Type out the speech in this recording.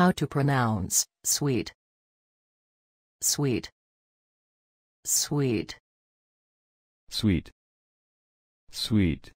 How to pronounce sweet. Sweet. Sweet. Sweet. Sweet.